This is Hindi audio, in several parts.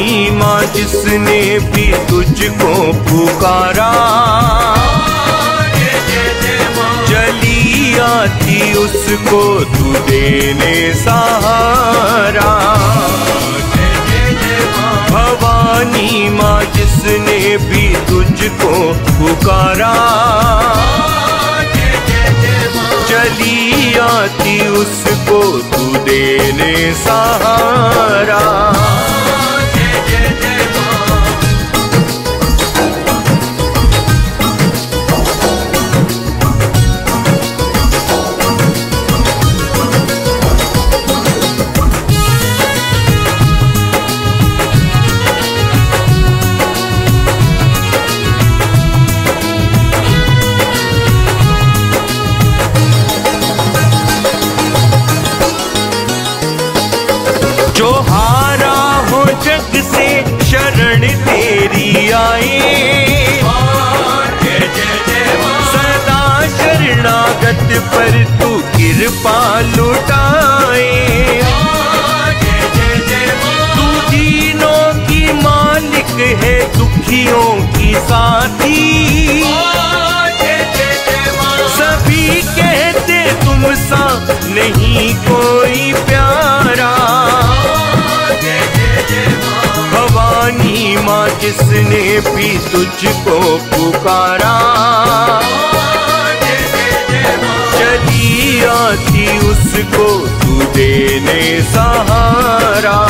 जिसने भी तुझको पुकारा। चली आती उसको तू देने सहारा। भवानी माँ जिसने भी तुझको पुकारा। चली आती उसको तू देने सहारा। जो हारा हो जग से शरण तेरी आए। सदा शरणागत पर तू कृपा लुटाए। तू दीनों की मालिक है, दुखियों की साथी। जिसने भी तुझको पुकारा। चली आती उसको तू देने सहारा।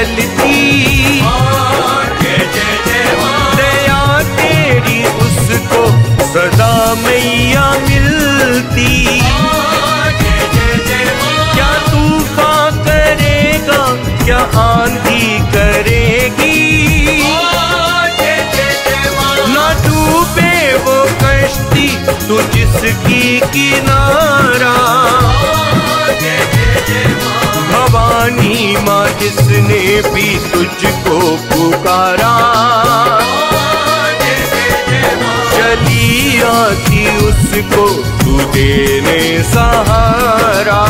चलती। दया तेरी उसको सदा मैया मिलती। क्या तूफ़ान करेगा, क्या आंधी करेगी? ना डूबे वो कश्ती तू जिसकी किनारा जिसने भी तुझको पुकारा। चली आती उसको तू देने सहारा।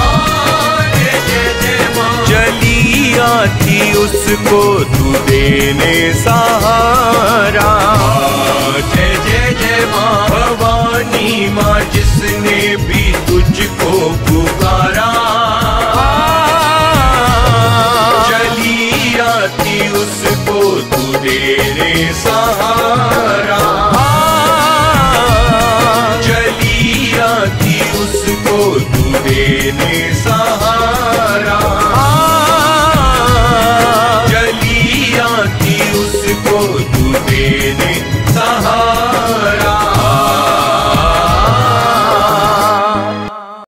थी उसको तू देने सहारा। जय जय जय माँ भवानी माँ, जिसने भी तुझको पुकारा। चली आती उसको तू देने सहारा। चली आती उसको तू देने सहारा।